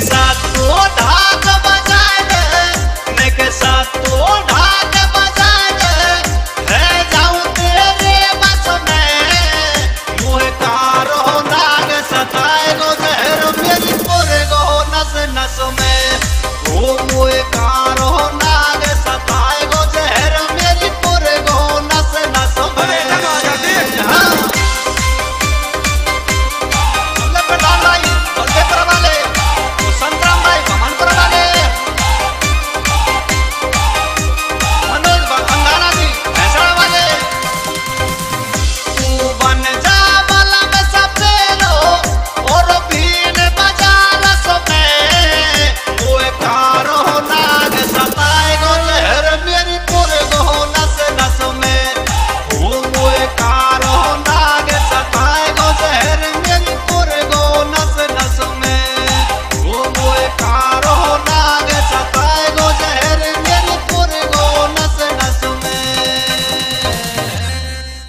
esa